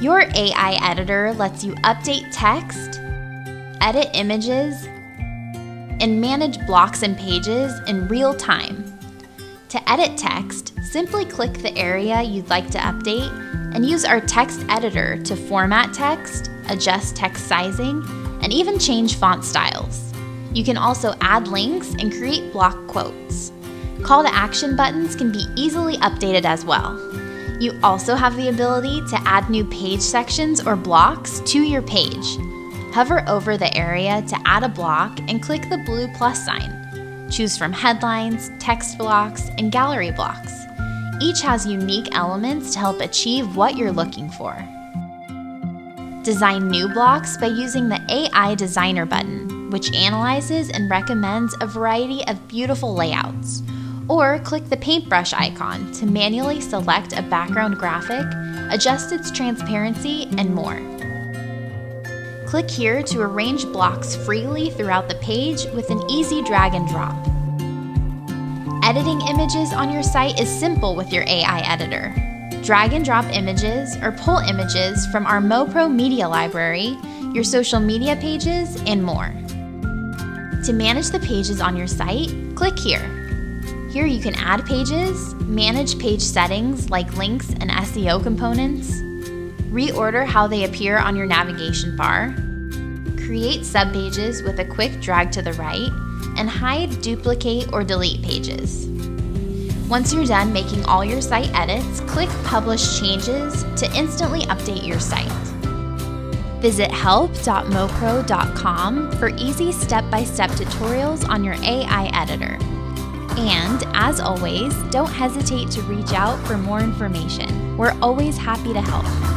Your AI editor lets you update text, edit images, and manage blocks and pages in real time. To edit text, simply click the area you'd like to update and use our text editor to format text, adjust text sizing, and even change font styles. You can also add links and create block quotes. Call to action buttons can be easily updated as well. You also have the ability to add new page sections or blocks to your page. Hover over the area to add a block and click the blue plus sign. Choose from headlines, text blocks, and gallery blocks. Each has unique elements to help achieve what you're looking for. Design new blocks by using the AI Designer button, which analyzes and recommends a variety of beautiful layouts. Or click the paintbrush icon to manually select a background graphic, adjust its transparency, and more. Click here to arrange blocks freely throughout the page with an easy drag and drop. Editing images on your site is simple with your AI editor. Drag and drop images or pull images from our MoPro Media Library, your social media pages, and more. To manage the pages on your site, click here. Here you can add pages, manage page settings like links and SEO components, reorder how they appear on your navigation bar, create subpages with a quick drag to the right, and hide, duplicate, or delete pages. Once you're done making all your site edits, click Publish Changes to instantly update your site. Visit help.mopro.com for easy step by step tutorials on your AI editor. And as always, don't hesitate to reach out for more information. We're always happy to help.